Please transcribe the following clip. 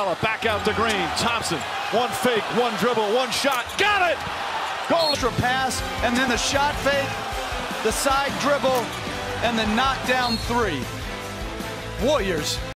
Iguodala back out to Green. Thompson, one fake, one dribble, one shot. Got it! Goal. Extra pass, and then the shot fake, the side dribble, and the knockdown three. Warriors